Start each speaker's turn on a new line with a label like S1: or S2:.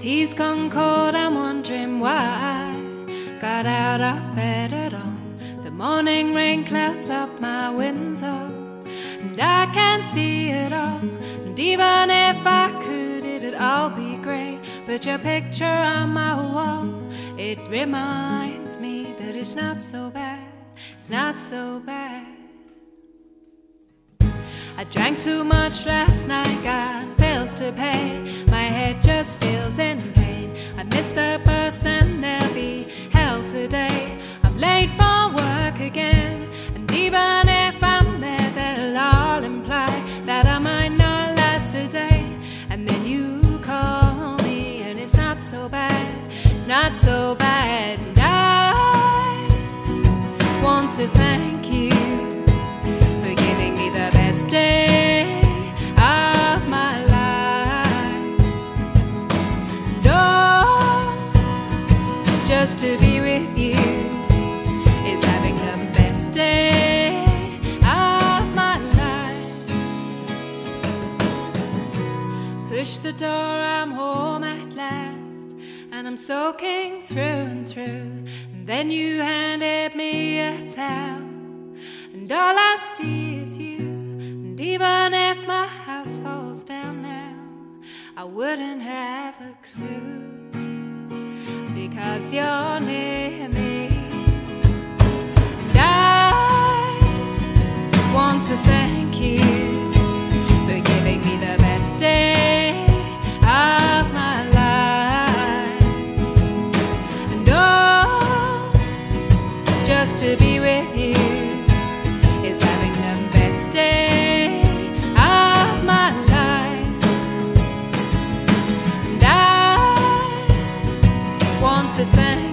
S1: tea's gone cold, I'm wondering why I got out of bed at all. The morning rain clouds up my window, and I can't see it all. And even if I could, it'd all be grey. But your picture on my wall, it reminds me that it's not so bad. It's not so bad. I drank too much last night, got bills to pay. My head just feels in missed the bus and there'll be hell today. I'm late for work again, and even if I'm there, they'll all imply that I might not last the day. And then you call me, and it's not so bad. It's not so bad. And I want to thank you for giving me the best day just to be with you is having the best day of my life. Push the door, I'm home at last, and I'm soaking through and through. And then you handed me a towel. And all I see is you. And even if my house falls down now, I wouldn't have a clue. Because you're near me. And I want to thank you for giving me the best day of my life. And oh, just to be with you is having the best day to thank